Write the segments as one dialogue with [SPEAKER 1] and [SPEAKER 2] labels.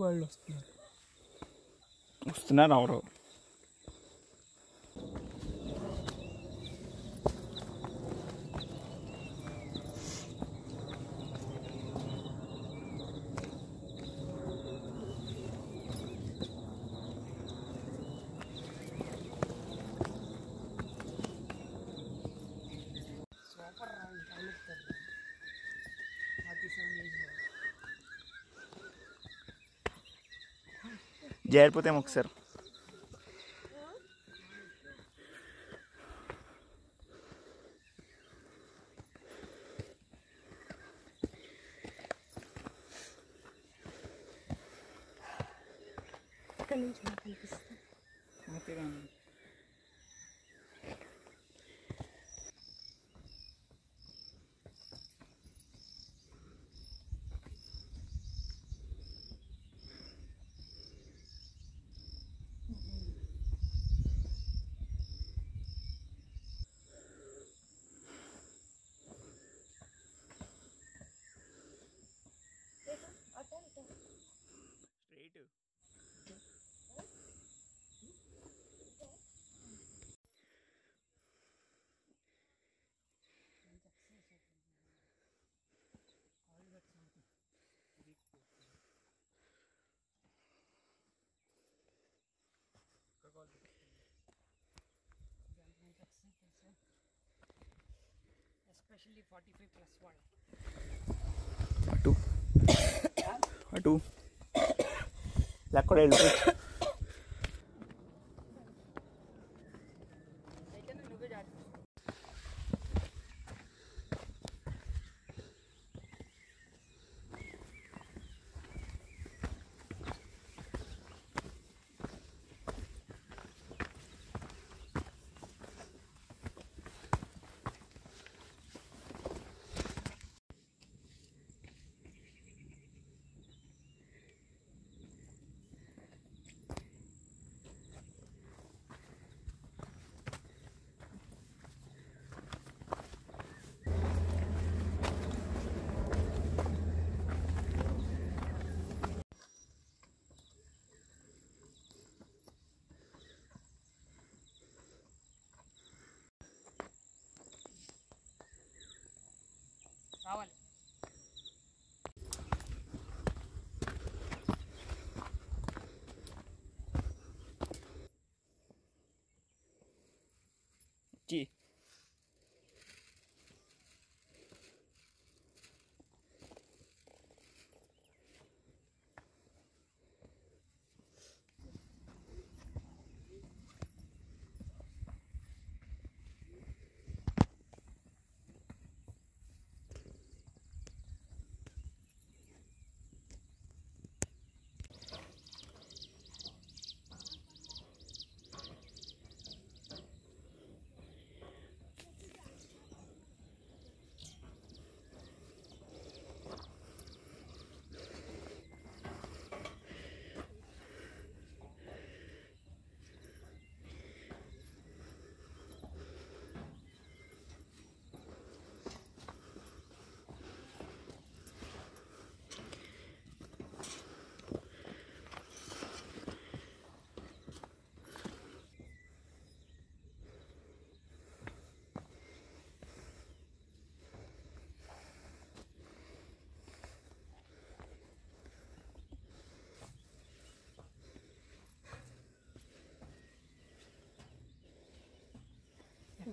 [SPEAKER 1] వాళ్ళు వస్తున్నారు.
[SPEAKER 2] వస్తున్నారు ఎవరు జారిపోతే ఒకసారి
[SPEAKER 3] అక్కడి నుంచి నాకు కనిపిస్తుంది
[SPEAKER 1] स्पेशली
[SPEAKER 2] 43 प्लस 1 ಅಟು
[SPEAKER 1] ಅಟು ಲಕ್ಕಡೆ ಹೇಳ್ಬೇಕು రావాలి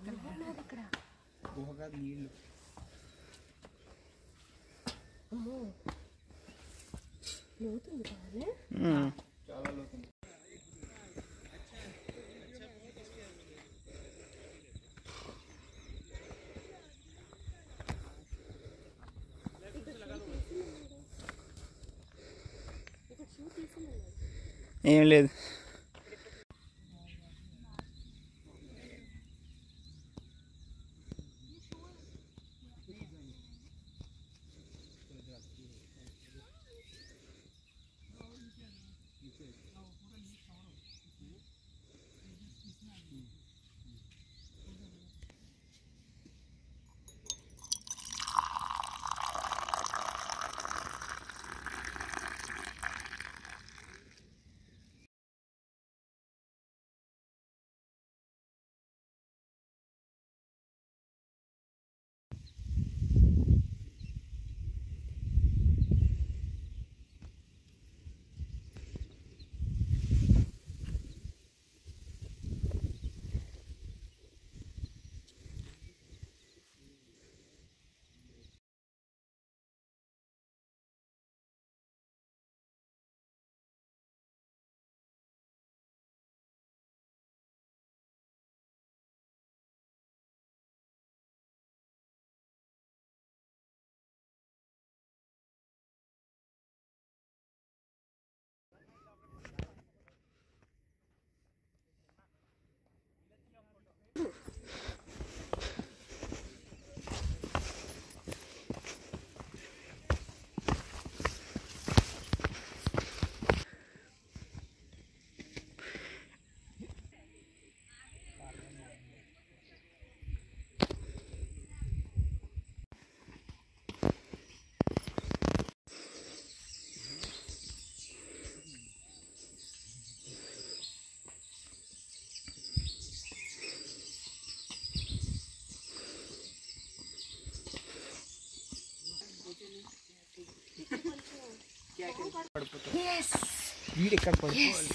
[SPEAKER 3] ఇక్కడ
[SPEAKER 2] గుహగా నీళ్ళు
[SPEAKER 3] లోతుంది
[SPEAKER 2] చాలా లోతుంది ఏం లేదు.
[SPEAKER 1] పడిపోతాడు వీడు ఎక్కడ పడిపోవాలి